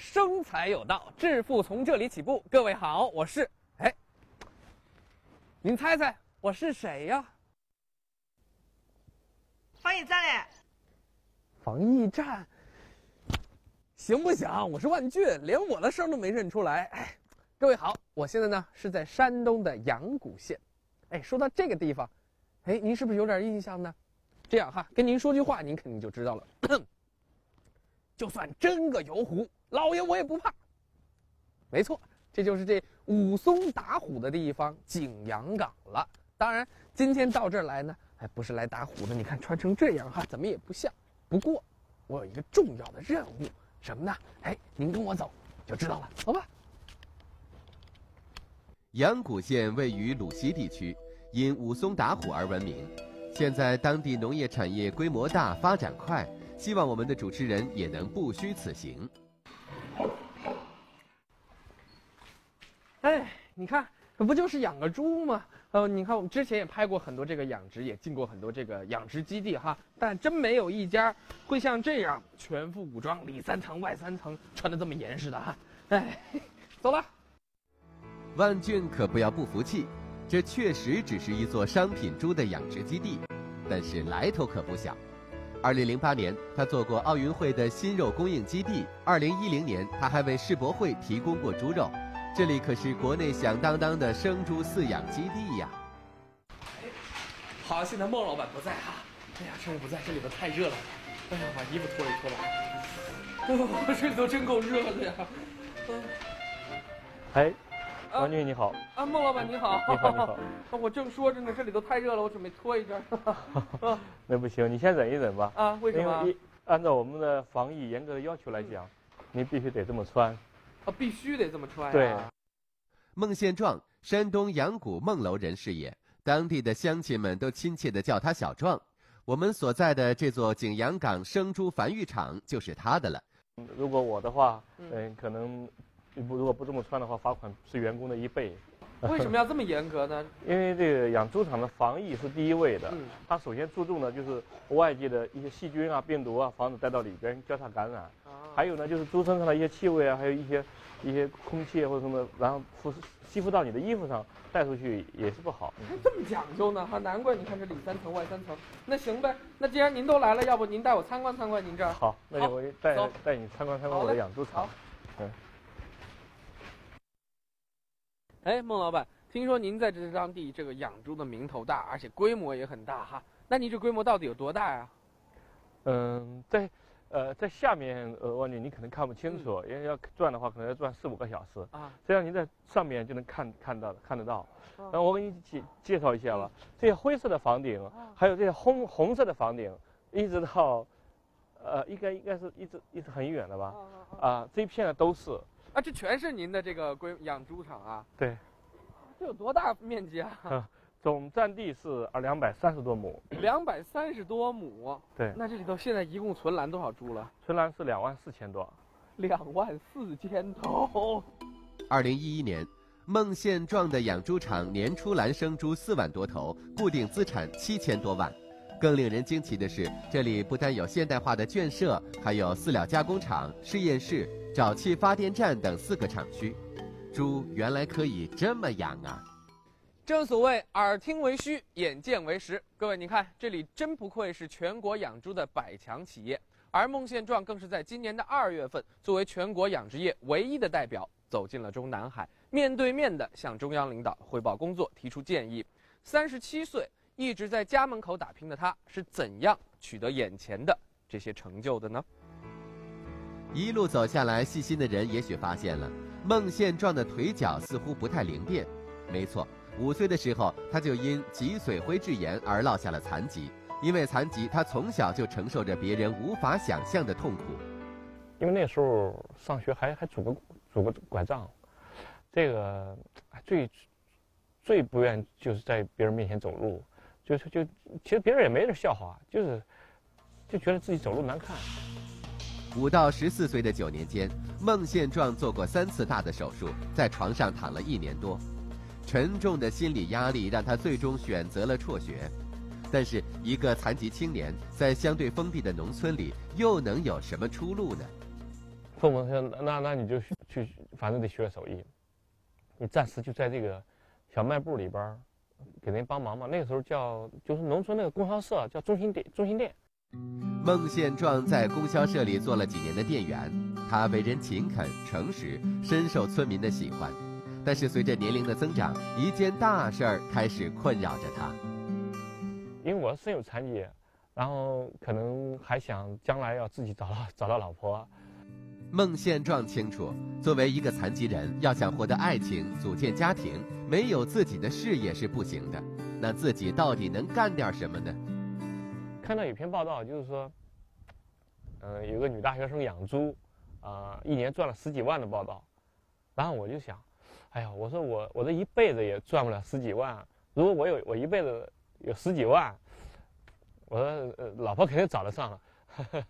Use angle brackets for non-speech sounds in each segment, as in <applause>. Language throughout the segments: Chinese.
生财有道，致富从这里起步。各位好，我是哎，您猜猜我是谁呀？防疫站嘞？防疫站？行不行？我是万俊，连我的声都没认出来。哎，各位好，我现在呢是在山东的阳谷县。哎，说到这个地方，哎，您是不是有点印象呢？这样哈，跟您说句话，您肯定就知道了。<coughs> 就算真个油壶，老爷我也不怕。没错，这就是这武松打虎的地方景阳冈了。当然，今天到这儿来呢，还不是来打虎的。你看穿成这样哈，怎么也不像。不过，我有一个重要的任务，什么呢？哎，您跟我走，就知道了，走吧。阳谷县位于鲁西地区，因武松打虎而闻名。现在当地农业产业规模大，发展快，希望我们的主持人也能不虚此行。哎，你看，不就是养个猪吗？呃，你看我们之前也拍过很多这个养殖，也进过很多这个养殖基地哈，但真没有一家会像这样全副武装，里三层外三层，穿的这么严实的哈。哎，走了。万俊可不要不服气。这确实只是一座商品猪的养殖基地，但是来头可不小。二零零八年，他做过奥运会的新肉供应基地；二零一零年，他还为世博会提供过猪肉。这里可是国内响当当的生猪饲养基地呀！好，现在孟老板不在哈。哎呀，趁我不在，这里头太热了。哎呀，把衣服脱一脱吧。哎这里头真够热的呀。嗯。哎。王女你好，啊，孟老板你好，你好你好，<laughs> 我正说着呢，这里头太热了，我准备脱一件。<laughs> 那不行，你先忍一忍吧。啊，为什么？按照我们的防疫严格的要求来讲，你必须得这么穿。啊，必须得这么穿。对。孟宪壮，山东阳谷孟楼人士也，当地的乡亲们都亲切的叫他小壮。我们所在的这座景阳冈生猪繁育场就是他的了。如果我的话，嗯，可能。不，如果不这么穿的话，罚款是员工的一倍。为什么要这么严格呢？<laughs> 因为这个养猪场的防疫是第一位的。嗯。它首先注重的就是外界的一些细菌啊、病毒啊，防止带到里边交叉感染。啊。还有呢，就是猪身上的一些气味啊，还有一些一些空气或者什么，然后附吸附到你的衣服上，带出去也是不好。还这么讲究呢？哈，难怪你看这里三层外三层。那行呗，那既然您都来了，要不您带我参观参观您这儿？好，那就我带带你参观参观我的养猪场。嗯。哎，孟老板，听说您在这当地这个养猪的名头大，而且规模也很大哈。那您这规模到底有多大呀？嗯，在，呃，在下面，呃，王女你可能看不清楚，因为要转的话，可能要转四五个小时啊。这样您在上面就能看看到看得到。那我给你介介绍一下吧。这些灰色的房顶，还有这些红红色的房顶，一直到，呃，应该应该是一直一直很远的吧？啊，这一片的都是。啊，这全是您的这个规养猪场啊？对，这有多大面积啊？总占地是啊两百三十多亩。两百三十多亩？对。那这里头现在一共存栏多少猪了？存栏是两万四千多。两万四千头。二零一一年，孟县壮的养猪场年出栏生猪四万多头，固定资产七千多万。更令人惊奇的是，这里不但有现代化的圈舍，还有饲料加工厂、实验室、沼气发电站等四个厂区。猪原来可以这么养啊！正所谓耳听为虚，眼见为实。各位，你看这里真不愧是全国养猪的百强企业。而孟宪壮更是在今年的二月份，作为全国养殖业唯一的代表，走进了中南海，面对面的向中央领导汇报工作，提出建议。三十七岁。一直在家门口打拼的他，是怎样取得眼前的这些成就的呢？一路走下来，细心的人也许发现了，孟宪壮的腿脚似乎不太灵便。没错，五岁的时候他就因脊髓灰质炎而落下了残疾。因为残疾，他从小就承受着别人无法想象的痛苦。因为那时候上学还还拄个拄个拐杖，这个最最不愿就是在别人面前走路。就是就，其实别人也没人笑话，就是就觉得自己走路难看。五到十四岁的九年间，孟宪壮做过三次大的手术，在床上躺了一年多，沉重的心理压力让他最终选择了辍学。但是，一个残疾青年在相对封闭的农村里，又能有什么出路呢？父母说：“那那你就去，反正得学手艺。你暂时就在这个小卖部里边给人帮忙嘛。那个时候叫就是农村那个供销社，叫中心店。中心店。”孟宪壮在供销社里做了几年的店员，他为人勤恳诚实，深受村民的喜欢。但是随着年龄的增长，一件大事儿开始困扰着他。因为我身有残疾，然后可能还想将来要自己找到找到老婆。孟宪壮清楚，作为一个残疾人，要想获得爱情、组建家庭，没有自己的事业是不行的。那自己到底能干点什么呢？看到有篇报道，就是说，嗯，有个女大学生养猪，啊，一年赚了十几万的报道。然后我就想，哎呀，我说我我这一辈子也赚不了十几万。如果我有我一辈子有十几万，我说呃，老婆肯定找得上了。<laughs>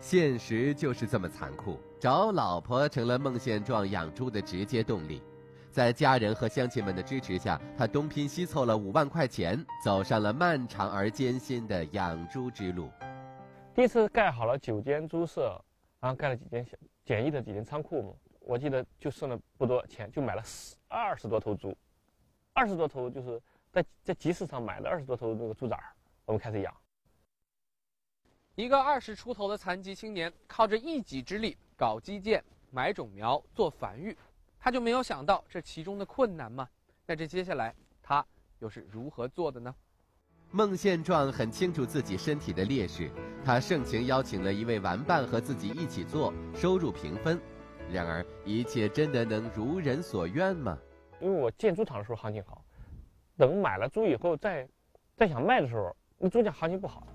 现实就是这么残酷，找老婆成了孟宪壮养猪的直接动力。在家人和乡亲们的支持下，他东拼西凑了五万块钱，走上了漫长而艰辛的养猪之路。第一次盖好了九间猪舍，然后盖了几间小简易的几间仓库嘛。我记得就剩了不多钱，就买了十二十多头猪，二十多头就是在在集市上买了二十多头那个猪崽儿，我们开始养。一个二十出头的残疾青年，靠着一己之力搞基建、买种苗、做繁育，他就没有想到这其中的困难吗？那这接下来他又是如何做的呢？孟宪壮很清楚自己身体的劣势，他盛情邀请了一位玩伴和自己一起做，收入平分。然而，一切真的能如人所愿吗？因为我建猪场的时候行情好，等买了猪以后再再想卖的时候，那猪价行情不好。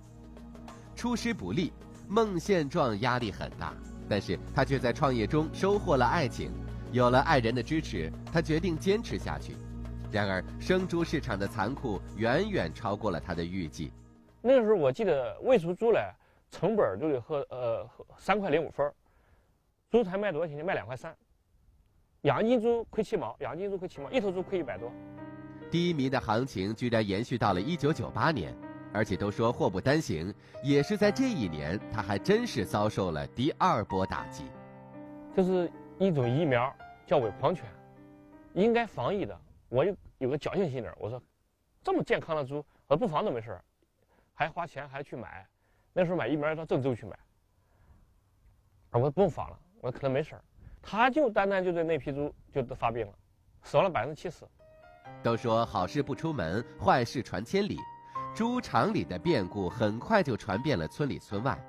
出师不利，孟宪壮压力很大，但是他却在创业中收获了爱情，有了爱人的支持，他决定坚持下去。然而，生猪市场的残酷远远超过了他的预计。那个时候，我记得喂出猪来，成本就得和呃三块零五分，猪才卖多少钱？就卖两块三，养一斤猪亏七毛，养一斤猪亏七毛，一头猪亏一百多。低迷的行情居然延续到了一九九八年。而且都说祸不单行，也是在这一年，他还真是遭受了第二波打击。就是一种疫苗叫伪狂犬，应该防疫的，我就有个侥幸心理，我说这么健康的猪，我不防都没事还花钱还去买，那时候买疫苗到郑州去买，我说不用防了，我说可能没事儿他就单单就对那批猪就都发病了，死亡了百分之七十。都说好事不出门，坏事传千里。猪场里的变故很快就传遍了村里村外。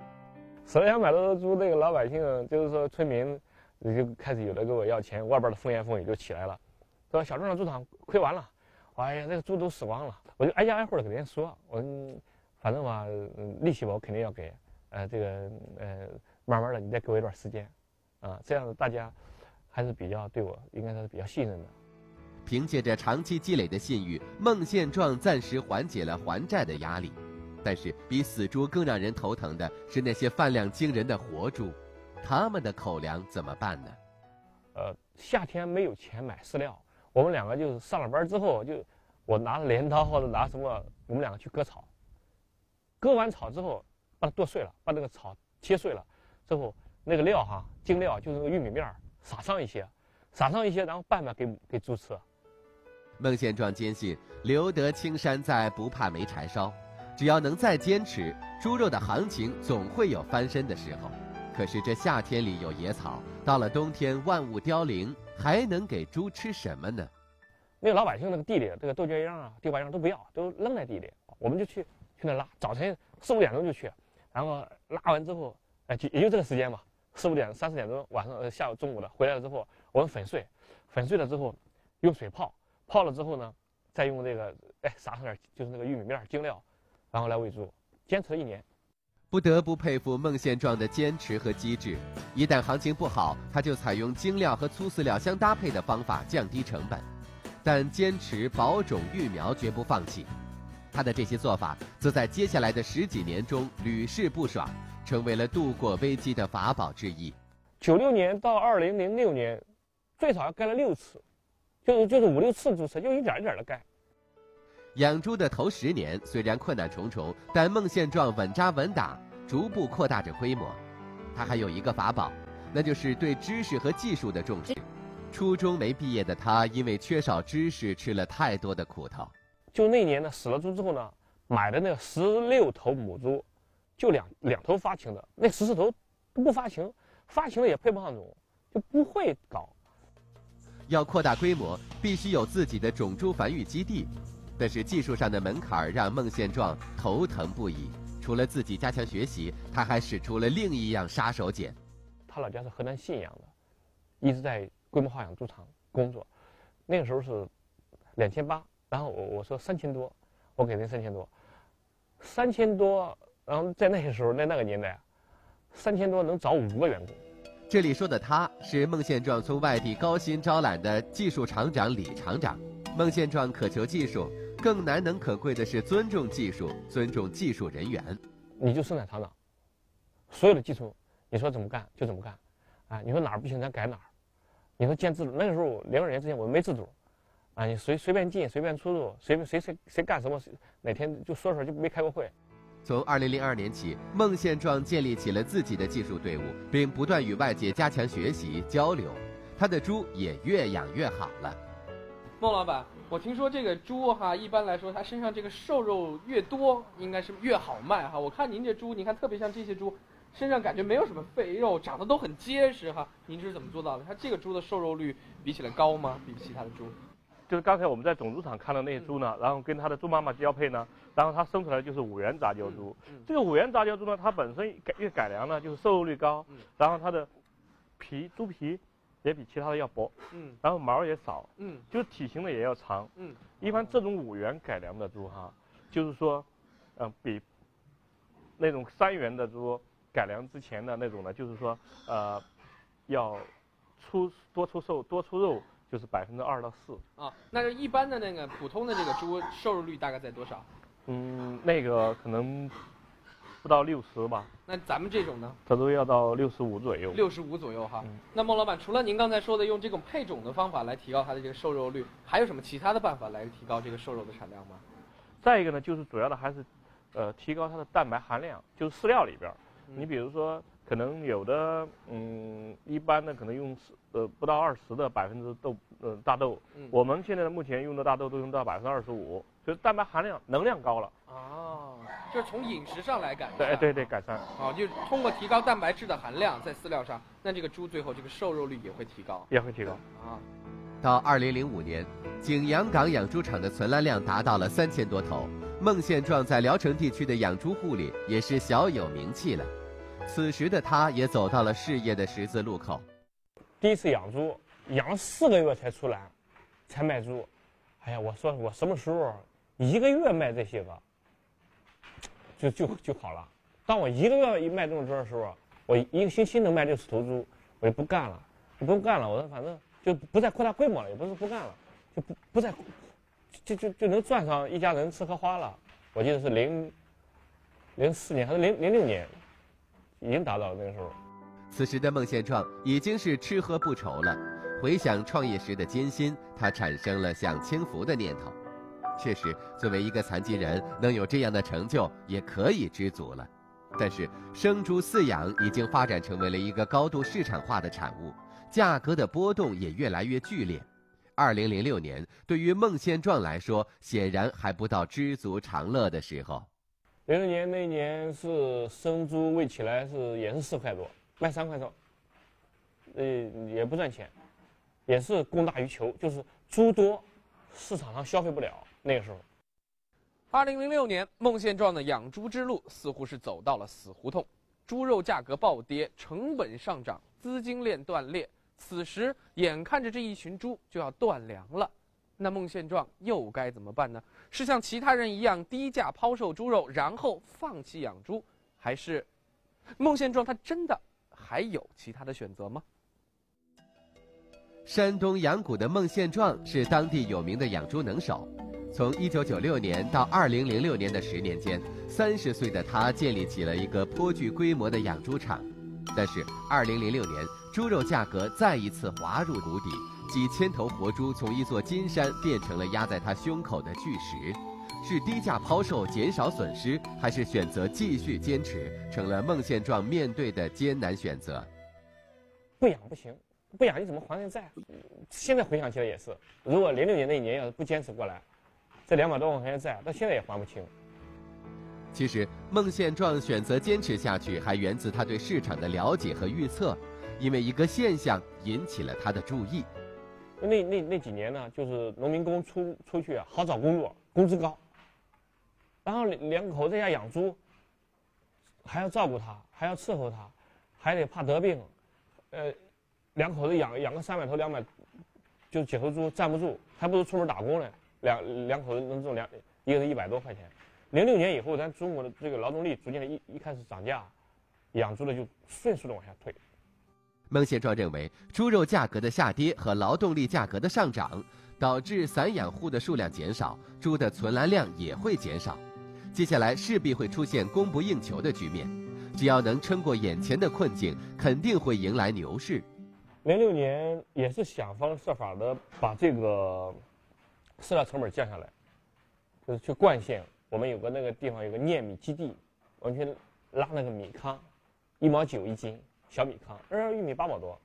死了两百多头猪，那个老百姓就是说村民就开始有的跟我要钱，外边的风言风语就起来了，说小镇上猪场亏完了，哎呀，那个猪都死光了。我就挨家挨户的给人家说，我反正吧，利息吧我肯定要给，呃，这个呃，慢慢的你再给我一段时间，啊，这样子大家还是比较对我应该说是比较信任的。凭借着长期积累的信誉，孟宪壮暂时缓解了还债的压力。但是，比死猪更让人头疼的是那些饭量惊人的活猪，他们的口粮怎么办呢？呃，夏天没有钱买饲料，我们两个就是上了班之后，就我拿镰刀或者拿什么，我们两个去割草。割完草之后，把它剁碎了，把那个草切碎了之后，那个料哈，精料就是那个玉米面撒上一些，撒上一些，然后拌拌给给猪吃。孟宪壮坚信“留得青山在，不怕没柴烧”，只要能再坚持，猪肉的行情总会有翻身的时候。可是这夏天里有野草，到了冬天万物凋零，还能给猪吃什么呢？那个老百姓那个地里，这个豆角秧啊、地瓜秧都不要，都扔在地里，我们就去去那拉。早晨四五点钟就去，然后拉完之后，哎，就也就这个时间嘛，四五点、三四点钟，晚上呃、下午、中午的回来了之后，我们粉碎，粉碎了之后用水泡。泡了之后呢，再用这个哎撒上点就是那个玉米面精料，然后来喂猪，坚持了一年。不得不佩服孟宪壮的坚持和机智。一旦行情不好，他就采用精料和粗饲料相搭配的方法降低成本，但坚持保种育苗绝不放弃。他的这些做法，则在接下来的十几年中屡试不爽，成为了度过危机的法宝之一。九六年到二零零六年，最少要盖了六次。就是就是五六次注册，就一点一点的盖。养猪的头十年虽然困难重重，但孟宪壮稳扎稳打，逐步扩大着规模。他还有一个法宝，那就是对知识和技术的重视。初中没毕业的他，因为缺少知识，吃了太多的苦头。就那年呢，死了猪之后呢，买的那十六头母猪，就两两头发情的，那十四头都不发情，发情了也配不上种，就不会搞。要扩大规模，必须有自己的种猪繁育基地，但是技术上的门槛让孟宪壮头疼不已。除了自己加强学习，他还使出了另一样杀手锏。他老家是河南信阳的，一直在规模化养猪场工作。那个时候是两千八，然后我我说三千多，我给他三千多，三千多，然后在那些时候，在那个年代，三千多能找五个员工。这里说的他是孟宪壮从外地高薪招揽的技术厂长李厂长。孟宪壮渴求技术。更难能可贵的是尊重技术，尊重技术人员。你就生产厂长，所有的技术，你说怎么干就怎么干，啊，你说哪儿不行咱改哪儿。你说建制度，那个时候零二年之前我没制度，啊，你随随便进随便出入，随便谁谁谁干什么，哪天就说说就没开过会。从二零零二年起，孟宪壮建立起了自己的技术队伍，并不断与外界加强学习交流，他的猪也越养越好了。孟老板。我听说这个猪哈，一般来说它身上这个瘦肉越多，应该是越好卖哈。我看您这猪，你看特别像这些猪，身上感觉没有什么肥肉，长得都很结实哈。您这是怎么做到的？它这个猪的瘦肉率比起来高吗？比其他的猪？就是刚才我们在种猪场看到那些猪呢，然后跟它的猪妈妈交配呢，然后它生出来就是五元杂交猪。这个五元杂交猪呢，它本身改越改良呢，就是瘦肉率高，然后它的皮猪皮。也比其他的要薄，嗯，然后毛也少，嗯，就是体型呢也要长，嗯，一般这种五元改良的猪哈，就是说，嗯，比那种三元的猪改良之前的那种呢，就是说，呃，要出多出瘦多出肉，就是百分之二到四。啊，那是一般的那个普通的这个猪瘦肉率大概在多少？嗯，那个可能。不到六十吧，那咱们这种呢？它都要到六十五左右。六十五左右哈。那孟老板，除了您刚才说的用这种配种的方法来提高它的这个瘦肉率，还有什么其他的办法来提高这个瘦肉的产量吗？再一个呢，就是主要的还是，呃，提高它的蛋白含量，就是饲料里边。你比如说，可能有的，嗯，一般的可能用呃不到二十的百分之豆，呃大豆。嗯我们现在目前用的大豆都用到百分之二十五，所以蛋白含量能量高了。哦，就是从饮食上来改善。对对对，改善。哦，就通过提高蛋白质的含量在饲料上，那这个猪最后这个瘦肉率也会提高。也会提高。啊，到二零零五年，景阳岗养猪场的存栏量达到了三千多头，孟宪壮在聊城地区的养猪户里也是小有名气了。此时的他也走到了事业的十字路口。第一次养猪，养了四个月才出栏，才卖猪。哎呀，我说我什么时候一个月卖这些个？就就就好了。当我一个月一卖这么多的时候，我一个星期能卖六十头猪，我就不干了，不干了。我说反正就不再扩大规模了，也不是不干了，就不不再，就就就能赚上一家人吃喝花了。我记得是零零四年还是零零六年，已经达到了那个时候。此时的孟宪壮已经是吃喝不愁了。回想创业时的艰辛，他产生了享清福的念头。确实，作为一个残疾人，能有这样的成就也可以知足了。但是，生猪饲养已经发展成为了一个高度市场化的产物，价格的波动也越来越剧烈。二零零六年，对于孟宪壮来说，显然还不到知足常乐的时候。零六年那年是生猪喂起来是也是四块多，卖三块多，呃，也不赚钱，也是供大于求，就是猪多，市场上消费不了。那个时候，二零零六年，孟宪壮的养猪之路似乎是走到了死胡同，猪肉价格暴跌，成本上涨，资金链断裂。此时，眼看着这一群猪就要断粮了，那孟宪壮又该怎么办呢？是像其他人一样低价抛售猪肉，然后放弃养猪，还是孟宪壮他真的还有其他的选择吗？山东阳谷的孟宪壮是当地有名的养猪能手。从1996年到2006年的十年间，三十岁的他建立起了一个颇具规模的养猪场。但是2006年，猪肉价格再一次滑入谷底，几千头活猪从一座金山变成了压在他胸口的巨石。是低价抛售减少损失，还是选择继续坚持，成了孟宪壮面对的艰难选择。不养不行，不养你怎么还债？现在回想起来也是，如果零六年那一年要是不坚持过来，这两百多万块钱债到现在也还不清。其实孟宪壮选择坚持下去，还源自他对市场的了解和预测，因为一个现象引起了他的注意。那那那几年呢，就是农民工出出去啊，好找工作，工资高。然后两两口子在家养猪，还要照顾他，还要伺候他，还得怕得病，呃，两口子养养个三百头两百，就几头猪站不住，还不如出门打工呢。两两口子能挣两，一个是一百多块钱。零六年以后，咱中国的这个劳动力逐渐的一一开始涨价，养猪的就迅速的往下退。孟宪壮认为，猪肉价格的下跌和劳动力价格的上涨，导致散养户的数量减少，猪的存栏量也会减少。接下来势必会出现供不应求的局面，只要能撑过眼前的困境，肯定会迎来牛市。零六年也是想方设法的把这个饲料成本降下来，就是去灌县，我们有个那个地方有个碾米基地，我们去拉那个米糠，一毛九一斤小米糠，而玉米八毛多，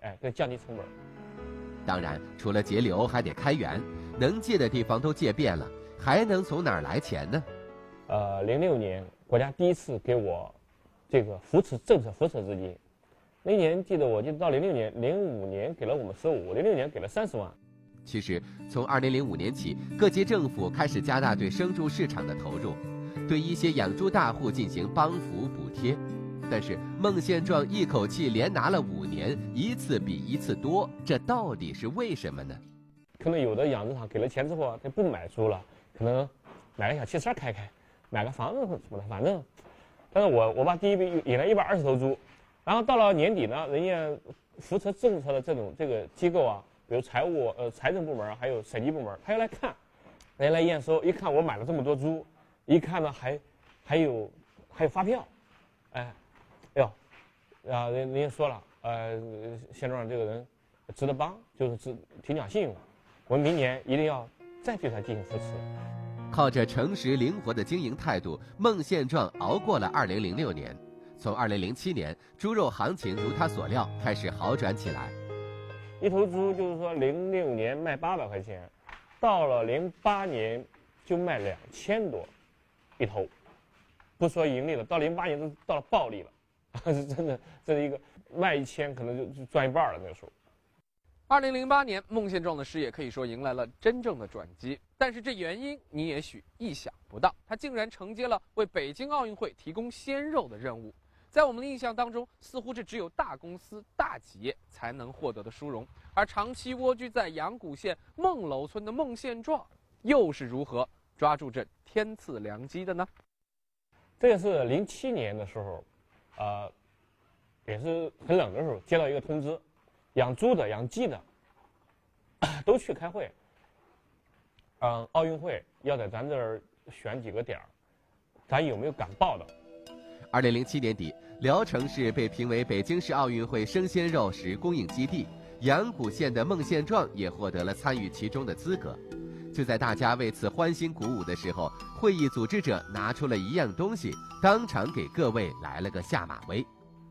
哎，这降低成本。当然，除了节流，还得开源，能借的地方都借遍了。还能从哪儿来钱呢？呃，零六年国家第一次给我这个扶持政策扶持资金，那年记得我记得到零六年，零五年给了我们十五，零六年给了三十万。其实从二零零五年起，各级政府开始加大对生猪市场的投入，对一些养猪大户进行帮扶补贴。但是孟宪壮一口气连拿了五年，一次比一次多，这到底是为什么呢？可能有的养殖场给了钱之后，他不买猪了。可能买个小汽车开开，买个房子什么的，反正。但是我我把第一笔引来一百二十头猪，然后到了年底呢，人家扶持政策的这种这个机构啊，比如财务呃财政部门还有审计部门，他要来看，人家来验收，一看我买了这么多猪，一看呢还还有还有发票，啊人人家说了，呃现状这个人值得帮，就是值挺讲信用，我们明年一定要。再对他进行扶持，靠着诚实灵活的经营态度，孟宪状熬过了2006年。从2007年，猪肉行情如他所料开始好转起来。一头猪就是说06年卖800块钱，到了08年就卖两千多一头，不说盈利了，到08年都到了暴利了，<laughs> 是真的，这是一个卖一千可能就就赚一半了那个时候。二零零八年，孟宪壮的事业可以说迎来了真正的转机。但是这原因你也许意想不到，他竟然承接了为北京奥运会提供鲜肉的任务。在我们的印象当中，似乎这只有大公司、大企业才能获得的殊荣。而长期蜗居在阳谷县孟楼村的孟宪壮，又是如何抓住这天赐良机的呢？这个是零七年的时候，呃，也是很冷的时候，接到一个通知。养猪的、养鸡的 <clears throat> 都去开会。嗯，奥运会要在咱这儿选几个点儿，咱有没有敢报的？二零零七年底，聊城市被评为北京市奥运会生鲜肉食供应基地，阳谷县的孟宪壮也获得了参与其中的资格。就在大家为此欢欣鼓舞的时候，会议组织者拿出了一样东西，当场给各位来了个下马威，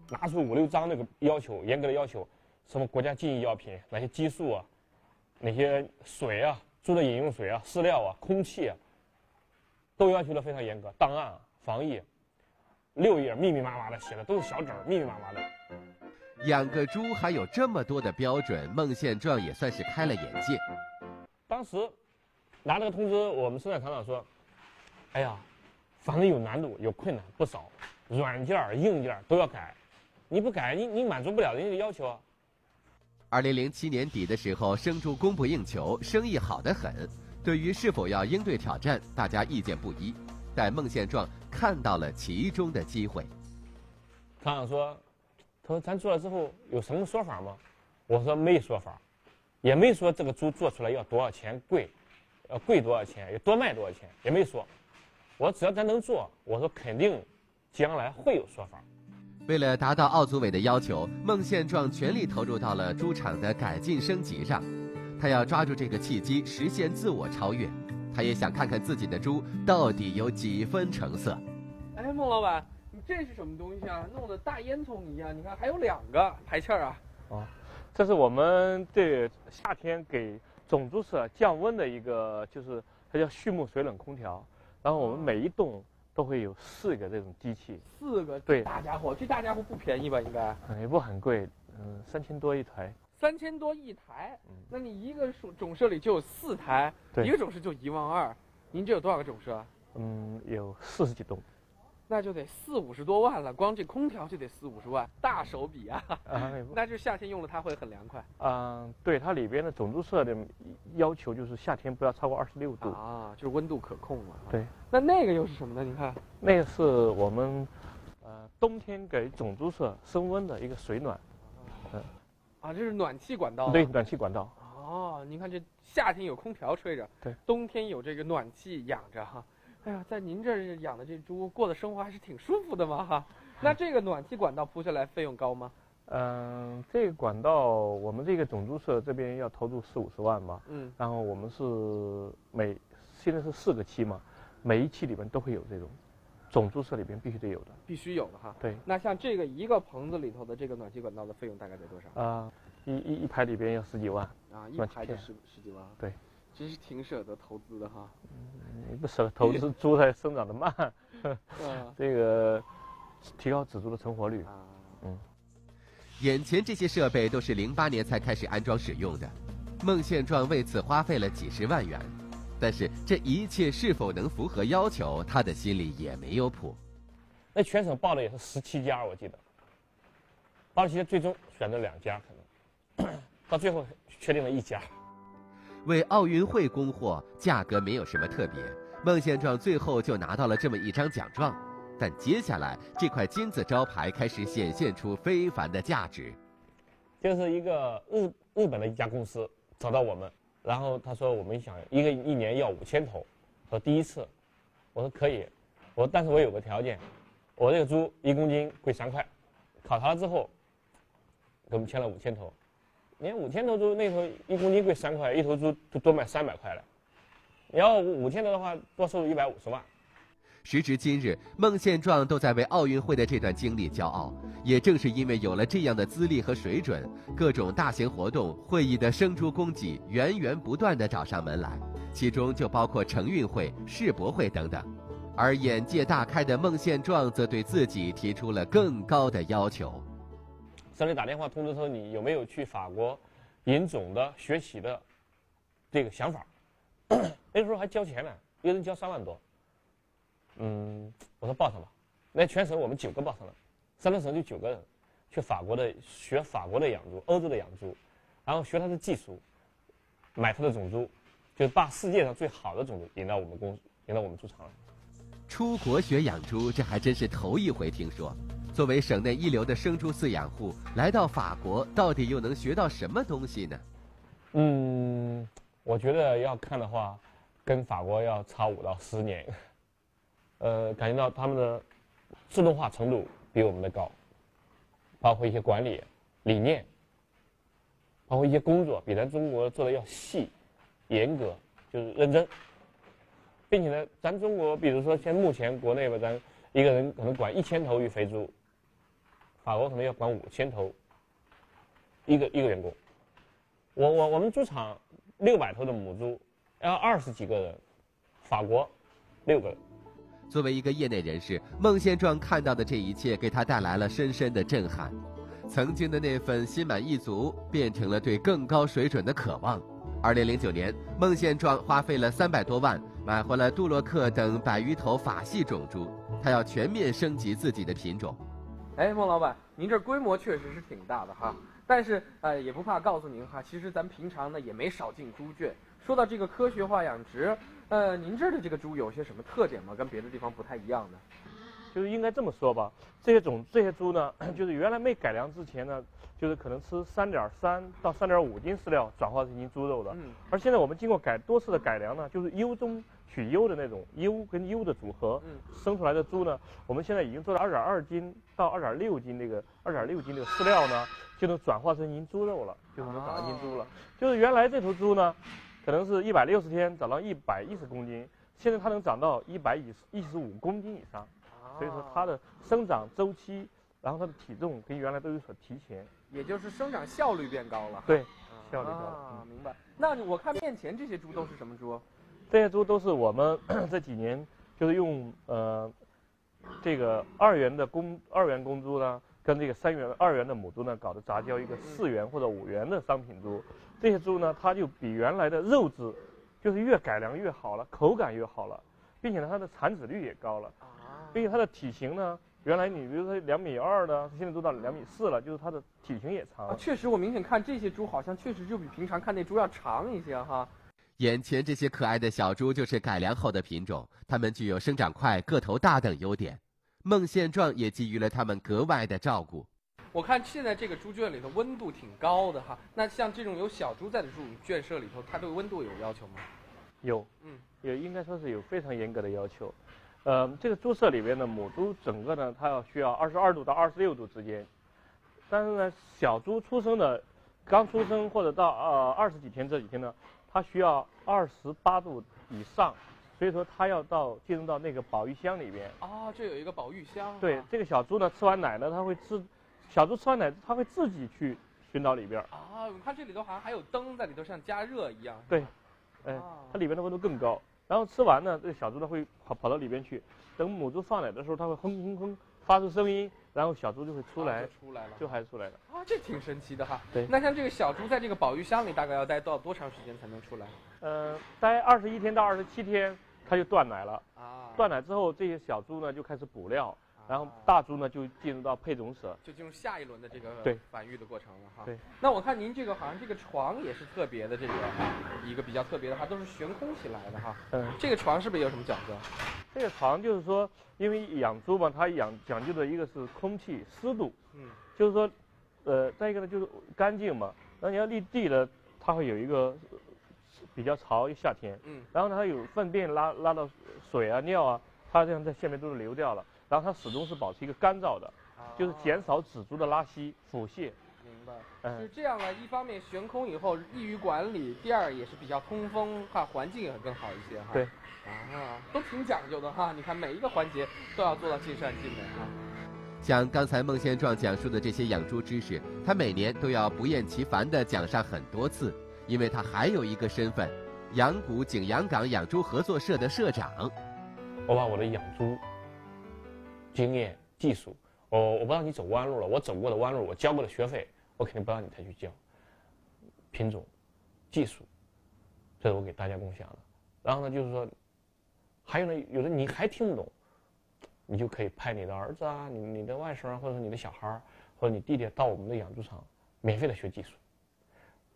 拿出五六张那个要求，严格的要求。什么国家禁药品？哪些激素啊？哪些水啊？猪的饮用水啊？饲料啊？空气啊？都要求的非常严格。档案、防疫，六页密密麻麻的写的都是小纸儿，密密麻麻的。养个猪还有这么多的标准，孟宪壮也算是开了眼界。当时拿这个通知，我们生产厂长说：“哎呀，反正有难度，有困难不少，软件硬件都要改，你不改，你你满足不了人家的要求啊。”二零零七年底的时候，生猪供不应求，生意好得很。对于是否要应对挑战，大家意见不一。但孟宪壮看到了其中的机会。厂长说：“他说咱做了之后有什么说法吗？”我说：“没说法，也没说这个猪做出来要多少钱贵，呃，贵多少钱，要多卖多少钱，也没说。我只要咱能做，我说肯定将来会有说法。”为了达到奥组委的要求，孟宪壮全力投入到了猪场的改进升级上。他要抓住这个契机，实现自我超越。他也想看看自己的猪到底有几分成色。哎，孟老板，你这是什么东西啊？弄得大烟囱一样，你看还有两个排气儿啊。哦，这是我们对夏天给种猪舍降温的一个，就是它叫畜牧水冷空调。然后我们每一栋都会有四个这种机器。四个？对，大家伙，这大家伙不便宜吧？应该？也不很贵，嗯，三千多一台。三千多一台？嗯，那你一个种种舍里就有四台，一个种舍就一万二。您这有多少个种舍？嗯，有四十几栋。那就得四五十多万了，光这空调就得四五十万，大手笔啊！<laughs> 那就夏天用了它会很凉快。嗯，对，它里边的种猪舍的要求就是夏天不要超过二十六度啊，就是温度可控嘛。对，那那个又是什么呢？你看，那个是我们呃冬天给种猪舍升温的一个水暖。嗯，啊，这是暖气管道。对，暖气管道。哦，你看这夏天有空调吹着，对，冬天有这个暖气养着哈。哎呀，在您这儿养的这猪过的生活还是挺舒服的嘛哈。那这个暖气管道铺下来费用高吗？嗯，这个管道我们这个总猪舍这边要投入四五十万吧。嗯。然后我们是每现在是四个期嘛，每一期里边都会有这种，总猪舍里边必须得有的。必须有的哈。对。那像这个一个棚子里头的这个暖气管道的费用大概得多少？啊，一一一排里边要十几万。啊，一排就十十几万。对。真是挺舍得投资的哈，你不舍得投资，<laughs> 猪才生长的慢。<laughs> 这个提高仔猪的成活率。嗯，眼前这些设备都是零八年才开始安装使用的，孟宪壮为此花费了几十万元，但是这一切是否能符合要求，他的心里也没有谱。那全省报的也是十七家，我记得，报了七家最终选择两家，可能 <clears throat> 到最后确定了一家。为奥运会供货，价格没有什么特别。孟宪壮最后就拿到了这么一张奖状，但接下来这块金字招牌开始显现出非凡的价值。就是一个日日本的一家公司找到我们，然后他说我们想一个一年要五千头，说第一次，我说可以，我但是我有个条件，我这个猪一公斤贵三块，考察了之后，给我们签了五千头。连五千头猪那头一公斤贵三块，一头猪都多卖三百块了。你要五千头的话，多收入一百五十万。时至今日，孟宪壮都在为奥运会的这段经历骄傲。也正是因为有了这样的资历和水准，各种大型活动、会议的生猪供给源源不断地找上门来，其中就包括成运会、世博会等等。而眼界大开的孟宪壮则对自己提出了更高的要求。省里打电话通知说你有没有去法国引种的学习的这个想法？<clears throat> 那时候还交钱呢，一个人交三万多。嗯，我说报上吧。那全省我们九个报上了，山东省就九个人去法国的学法国的养猪、欧洲的养猪，然后学他的技术，买他的种猪，就是把世界上最好的种子引到我们公引到我们猪场了。出国学养猪，这还真是头一回听说。作为省内一流的生猪饲养户，来到法国到底又能学到什么东西呢？嗯，我觉得要看的话，跟法国要差五到十年。呃，感觉到他们的自动化程度比我们的高，包括一些管理理念，包括一些工作比咱中国做的要细、严格，就是认真，并且呢，咱中国比如说现目前国内吧，咱一个人可能管一千头育肥猪。法国可能要管五千头，一个一个员工。我我我们猪场六百头的母猪，要二十几个人，法国六个人。作为一个业内人士，孟宪壮看到的这一切给他带来了深深的震撼。曾经的那份心满意足，变成了对更高水准的渴望。二零零九年，孟宪壮花费了三百多万，买回了杜洛克等百余头法系种猪，他要全面升级自己的品种。哎，孟老板，您这规模确实是挺大的哈，但是呃也不怕告诉您哈，其实咱平常呢也没少进猪圈。说到这个科学化养殖，呃，您这儿的这个猪有些什么特点吗？跟别的地方不太一样的？就是应该这么说吧，这些种这些猪呢，<coughs> 就是原来没改良之前呢，就是可能吃三点三到三点五斤饲料转化成斤猪肉的，嗯，而现在我们经过改多次的改良呢，就是优中。取优的那种优跟优的组合，生出来的猪呢，我们现在已经做到二点二斤到二点六斤，那个二点六斤这个饲料呢，就能转化成银猪肉了，就是能长银猪了。就是原来这头猪呢，可能是一百六十天长到一百一十公斤，现在它能长到一百一一十五公斤以上。所以说它的生长周期，然后它的体重跟原来都有所提前，也就是生长效率变高了。对，效率高。啊，明白。那我看面前这些猪都是什么猪？这些猪都是我们 <clears throat> 这几年就是用呃这个二元的公二元公猪呢，跟这个三元二元的母猪呢搞的杂交一个四元或者五元的商品猪。这些猪呢，它就比原来的肉质就是越改良越好了，口感越好了，并且呢它的产子率也高了，并且它的体型呢，原来你比如说两米二的，现在都到两米四了，就是它的体型也长。确实，我明显看这些猪好像确实就比平常看那猪要长一些哈。眼前这些可爱的小猪就是改良后的品种，它们具有生长快、个头大等优点。孟宪壮也给予了它们格外的照顾。我看现在这个猪圈里头温度挺高的哈，那像这种有小猪在的这种圈舍里头，它对温度有要求吗？有，嗯，也应该说是有非常严格的要求。呃，这个猪舍里边的母猪整个呢，它要需要二十二度到二十六度之间，但是呢，小猪出生的，刚出生或者到呃二十几天这几天呢，它需要二十八度以上，所以说它要到进入到那个保育箱里边。啊，这有一个保育箱。对，这个小猪呢，吃完奶呢，它会自，小猪吃完奶，它会自己去寻找里边。啊，我看这里头好像还有灯在里头，像加热一样。对，哎，它里边的温度更高。然后吃完呢，这个小猪它会跑跑到里边去，等母猪放奶的时候，它会哼哼哼发出声音，然后小猪就会出来，出来了，就还出来了。啊，这挺神奇的哈。对。那像这个小猪在这个保育箱里，大概要待到多长时间才能出来？呃，待二十一天到二十七天，它就断奶了。啊。断奶之后，这些小猪呢就开始补料。然后大猪呢就进入到配种舍，就进入下一轮的这个对繁育的过程了哈。对，那我看您这个好像这个床也是特别的这个一个比较特别的哈，都是悬空起来的哈。嗯，这个床是不是有什么讲究？这个床就是说，因为养猪嘛，它养讲究的一个是空气湿度，嗯，就是说，呃，再一个呢就是干净嘛。那你要立地的，它会有一个比较潮，一夏天，嗯，然后呢它有粪便拉拉到水啊尿啊，它这样在下面都是流掉了。然后它始终是保持一个干燥的，就是减少仔猪的拉稀腹泻。明白，嗯，是这样的。一方面悬空以后易于管理，第二也是比较通风，哈，环境也会更好一些哈。对，啊，都挺讲究的哈。你看每一个环节都要做到尽善尽美哈。像刚才孟先壮讲述的这些养猪知识，他每年都要不厌其烦地讲上很多次，因为他还有一个身份——阳谷景阳岗养猪合作社的社长。我把我的养猪。经验、技术，我我不让你走弯路了。我走过的弯路，我交过的学费，我肯定不让你再去交。品种、技术，这是我给大家共享的。然后呢，就是说，还有呢，有的你还听不懂，你就可以派你的儿子啊、你你的外甥啊，或者你的小孩儿，或者你弟弟到我们的养猪场，免费的学技术。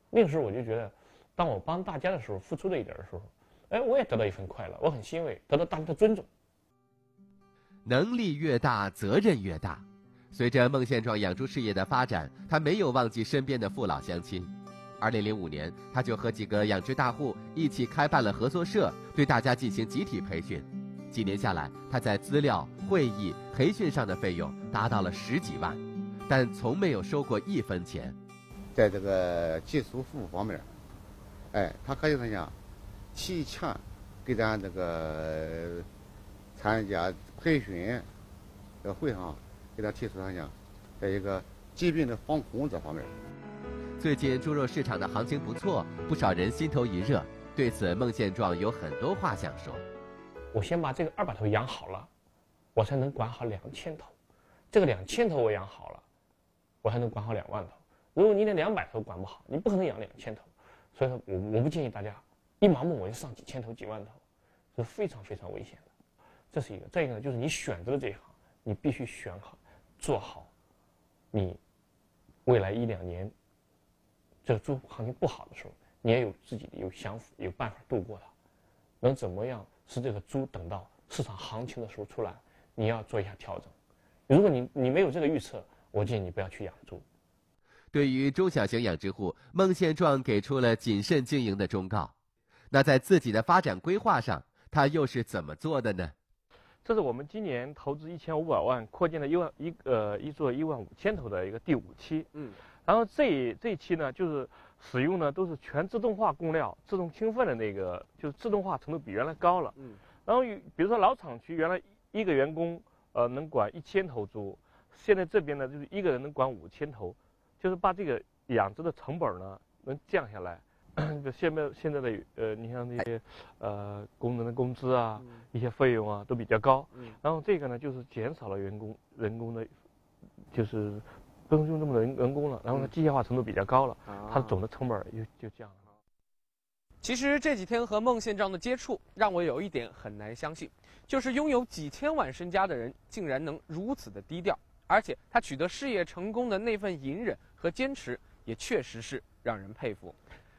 那个时候我就觉得，当我帮大家的时候，付出了一点的时候，哎，我也得到一份快乐，我很欣慰，得到大家的尊重。能力越大，责任越大。随着孟宪壮养猪事业的发展，他没有忘记身边的父老乡亲。二零零五年，他就和几个养殖大户一起开办了合作社，对大家进行集体培训。几年下来，他在资料、会议、培训上的费用达到了十几万，但从没有收过一分钱。在这个技术服务方面，哎，他可以怎么讲？提前给咱这个参加。培训的会上，给他提出来讲，在一个疾病的防控这方面。最近猪肉市场的行情不错，不少人心头一热。对此，孟宪壮有很多话想说。我先把这个二百头养好了，我才能管好两千头。这个两千头我养好了，我才能管好两万头。如果你连两百头管不好，你不可能养两千头。所以说，我我不建议大家一盲目我就上几千头、几万头，是非常非常危险的。这是一个，再一个呢，就是你选择了这一行，你必须选好，做好，你未来一两年，这个猪行情不好的时候，你也有自己的有想法、有办法度过它。能怎么样使这个猪等到市场行情的时候出来，你要做一下调整。如果你你没有这个预测，我建议你不要去养猪。对于中小型养殖户，孟宪壮给出了谨慎经营的忠告。那在自己的发展规划上，他又是怎么做的呢？这是我们今年投资一千五百万扩建的一万一呃一座一万五千头的一个第五期，嗯，然后这这一期呢，就是使用呢都是全自动化供料、自动清粪的那个，就是自动化程度比原来高了，嗯，然后比如说老厂区原来一个员工，呃，能管一千头猪。现在这边呢，就是一个人能管五千头，就是把这个养殖的成本呢能降下来。就现在现在的呃，你像那些呃工人的工资啊，一些费用啊都比较高。然后这个呢，就是减少了员工人工的，就是不用用这么多人人工了。然后呢，机械化程度比较高了，它的总的成本又就降了。其实这几天和孟县长的接触，让我有一点很难相信，就是拥有几千万身家的人，竟然能如此的低调，而且他取得事业成功的那份隐忍和坚持，也确实是让人佩服。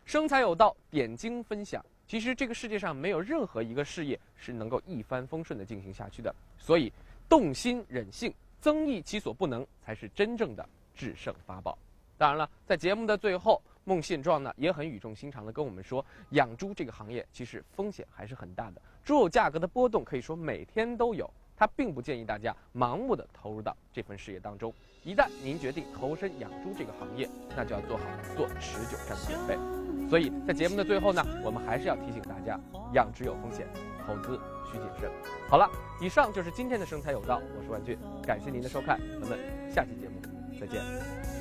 生财有道，点睛分享。其实这个世界上没有任何一个事业是能够一帆风顺的进行下去的，所以动心忍性，增益其所不能，才是真正的制胜法宝。当然了，在节目的最后，孟宪壮呢也很语重心长的跟我们说，养猪这个行业其实风险还是很大的，猪肉价格的波动可以说每天都有。他并不建议大家盲目的投入到这份事业当中。一旦您决定投身养猪这个行业，那就要做好做持久战的准备。所以在节目的最后呢，我们还是要提醒大家，养殖有风险，投资需谨慎。好了，以上就是今天的生财有道，我是万俊，感谢您的收看，咱们下期节目再见。